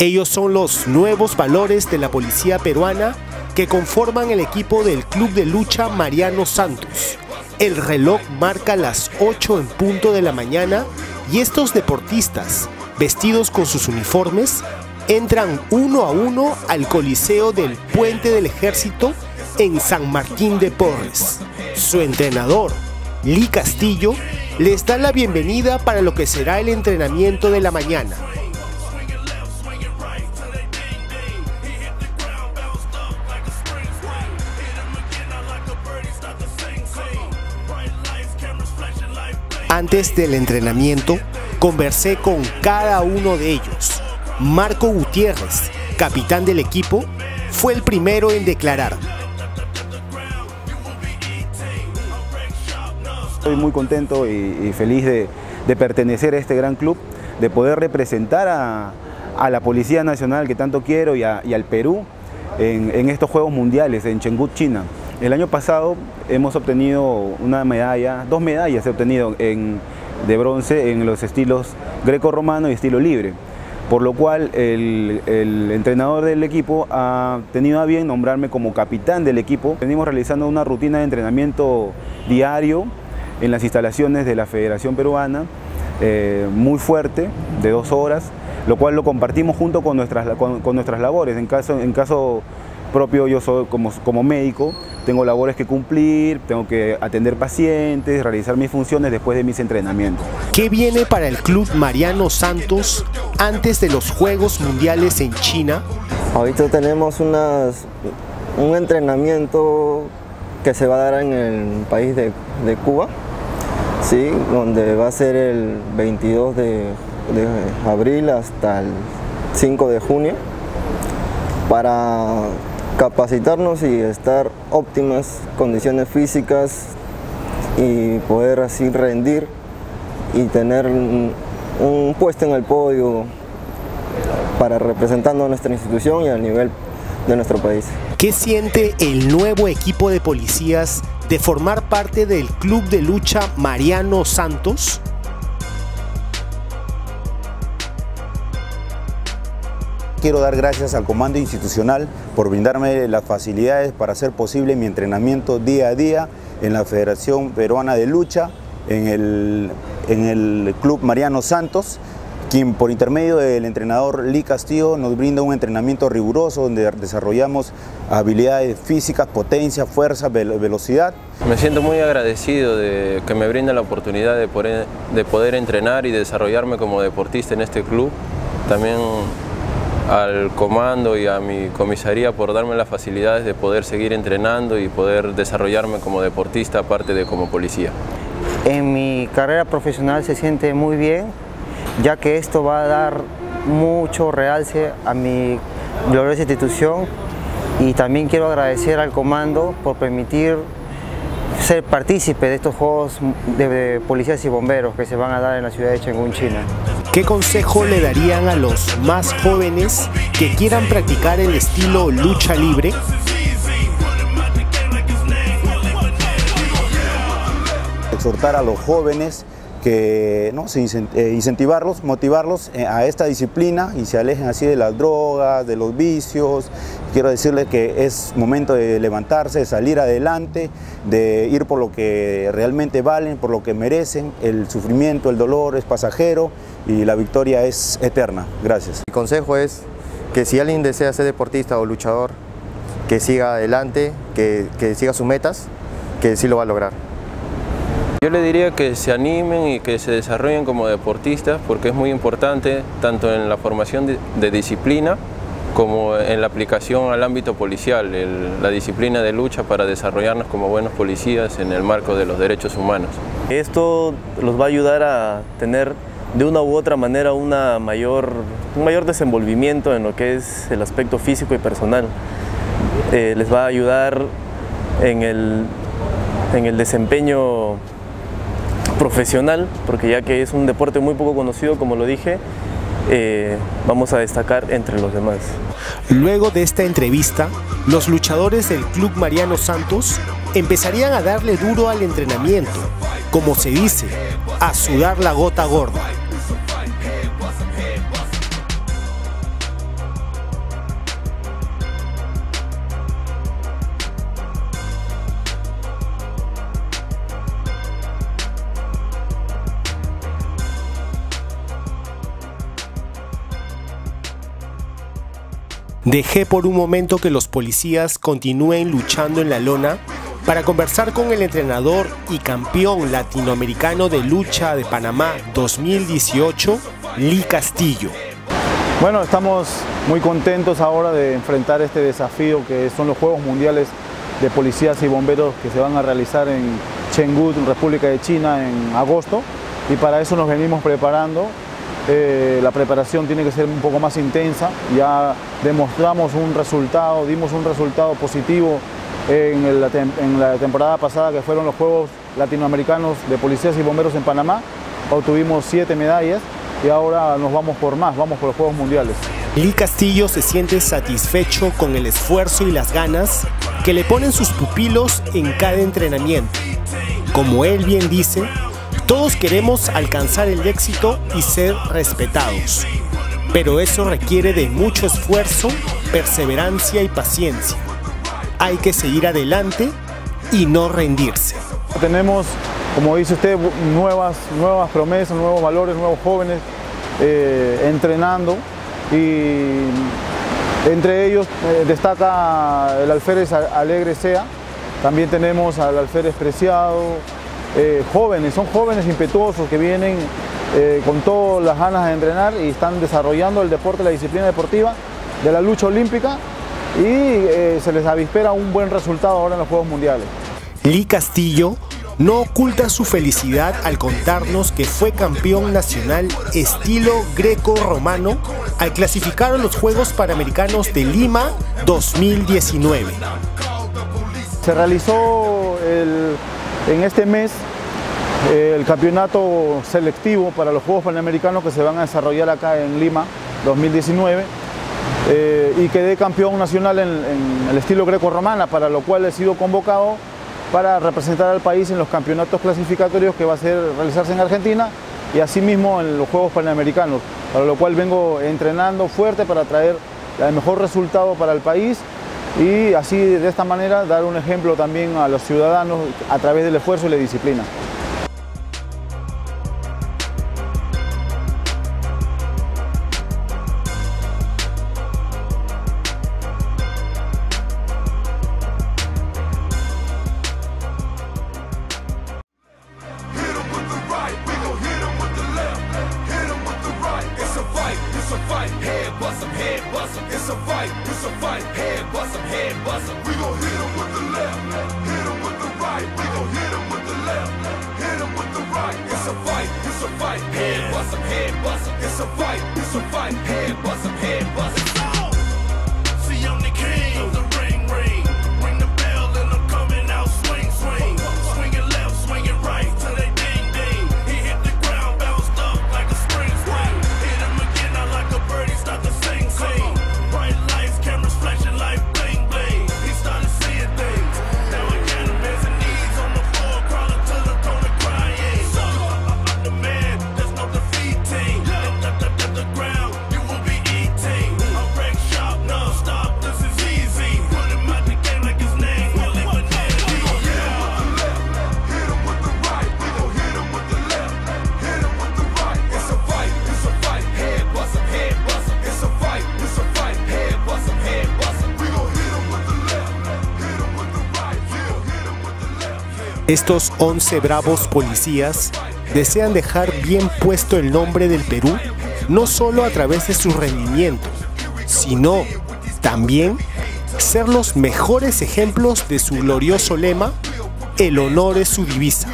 Ellos son los nuevos valores de la policía peruana que conforman el equipo del Club de Lucha Mariano Santos. El reloj marca las 8 en punto de la mañana y estos deportistas, vestidos con sus uniformes, entran uno a uno al Coliseo del Puente del Ejército en San Martín de Porres. Su entrenador, Lee Castillo, les da la bienvenida para lo que será el entrenamiento de la mañana. Antes del entrenamiento, conversé con cada uno de ellos. Marco Gutiérrez, capitán del equipo, fue el primero en declarar. Estoy muy contento y, feliz de, pertenecer a este gran club, de poder representar a, la Policía Nacional que tanto quiero y, al Perú en, en, estos Juegos Mundiales en Chengdu, China. El año pasado hemos obtenido una medalla, dos medallas he obtenido en, de bronce en los estilos greco-romano y estilo libre, por lo cual el, entrenador del equipo ha tenido a bien nombrarme como capitán del equipo. Venimos realizando una rutina de entrenamiento diario en las instalaciones de la Federación Peruana, eh, muy fuerte, de dos horas, lo cual lo compartimos junto con nuestras, con, nuestras labores. En caso, en caso propio yo soy como, como médico, tengo labores que cumplir, tengo que atender pacientes, realizar mis funciones después de mis entrenamientos. ¿Qué viene para el Club Mariano Santos antes de los Juegos Mundiales en China? Ahorita tenemos unas, un entrenamiento que se va a dar en el país de, Cuba, ¿sí? donde va a ser el 22 de, de abril hasta el 5 de junio para capacitarnos y estar óptimas condiciones físicas y poder así rendir y tener un, puesto en el podio para representando a nuestra institución y al nivel de nuestro país. ¿Qué siente el nuevo equipo de policías de formar parte del club de lucha Mariano Santos? Quiero dar gracias al comando institucional por brindarme las facilidades para hacer posible mi entrenamiento día a día en la Federación Peruana de Lucha, en el, en el Club Mariano Santos, quien por intermedio del entrenador Lee Castillo nos brinda un entrenamiento riguroso donde desarrollamos habilidades físicas, potencia, fuerza, velocidad. Me siento muy agradecido de que me brinda la oportunidad de poder, de poder entrenar y desarrollarme como deportista en este club. También al comando y a mi comisaría por darme las facilidades de poder seguir entrenando y poder desarrollarme como deportista aparte de como policía. En mi carrera profesional se siente muy bien, ya que esto va a dar mucho realce a mi gloriosa institución y también quiero agradecer al comando por permitir ser partícipe de estos juegos de policías y bomberos que se van a dar en la ciudad de Chengún, China. ¿Qué consejo le darían a los más jóvenes que quieran practicar el estilo lucha libre? Exhortar a los jóvenes que ¿no? Eh, incentivarlos, motivarlos eh, a esta disciplina y se alejen así de las drogas, de los vicios. Quiero decirles que es momento de levantarse, de salir adelante, de ir por lo que realmente valen, por lo que merecen. El sufrimiento, el dolor es pasajero y la victoria es eterna. Gracias. Mi consejo es que si alguien desea ser deportista o luchador, que siga adelante, que, que siga sus metas, que sí lo va a lograr. Yo le diría que se animen y que se desarrollen como deportistas porque es muy importante tanto en la formación de, disciplina como en la aplicación al ámbito policial, la disciplina de lucha para desarrollarnos como buenos policías en el marco de los derechos humanos. Esto los va a ayudar a tener de una u otra manera una mayor, un mayor desenvolvimiento en lo que es el aspecto físico y personal. Eh, les va a ayudar en el, en el desempeño profesional, porque ya que es un deporte muy poco conocido, como lo dije, eh, vamos a destacar entre los demás. Luego de esta entrevista, los luchadores del Club Mariano Santos empezarían a darle duro al entrenamiento, como se dice, a sudar la gota gorda. Dejé por un momento que los policías continúen luchando en la lona para conversar con el entrenador y campeón latinoamericano de lucha de Panamá 2018, Lee Castillo. Bueno, estamos muy contentos ahora de enfrentar este desafío que son los Juegos Mundiales de Policías y Bomberos que se van a realizar en Chengdu, República de China, en agosto. Y para eso nos venimos preparando. Eh, la preparación tiene que ser un poco más intensa. Ya demostramos un resultado, dimos un resultado positivo en, la temporada pasada que fueron los Juegos Latinoamericanos de Policías y Bomberos en Panamá. Obtuvimos siete medallas y ahora nos vamos por más, vamos por los Juegos Mundiales. Lee Castillo se siente satisfecho con el esfuerzo y las ganas que le ponen sus pupilos en cada entrenamiento. Como él bien dice, todos queremos alcanzar el éxito y ser respetados, pero eso requiere de mucho esfuerzo, perseverancia y paciencia hay que seguir adelante y no rendirse. Tenemos, como dice usted, nuevas, nuevas promesas, nuevos valores, nuevos jóvenes eh, entrenando y entre ellos eh, destaca el alférez Alegre Sea, también tenemos al alférez Preciado, eh, jóvenes, son jóvenes impetuosos que vienen con todas las ganas de entrenar y están desarrollando el deporte, la disciplina deportiva de la lucha olímpica y eh, se les avispera un buen resultado ahora en los Juegos Mundiales. Lee Castillo no oculta su felicidad al contarnos que fue campeón nacional estilo greco-romano al clasificar a los Juegos Panamericanos de Lima 2019. Se realizó en este mes el campeonato selectivo para los Juegos Panamericanos que se van a desarrollar acá en Lima 2019 eh, y quedé campeón nacional en, el estilo greco-romana, para lo cual he sido convocado para representar al país en los campeonatos clasificatorios que va a ser, realizarse en Argentina y asimismo en los Juegos Panamericanos, para lo cual vengo entrenando fuerte para traer el mejor resultado para el país y así de esta manera dar un ejemplo también a los ciudadanos a través del esfuerzo y la disciplina. Estos 11 bravos policías desean dejar bien puesto el nombre del Perú, no solo a través de su rendimiento, sino también ser los mejores ejemplos de su glorioso lema, el honor es su divisa.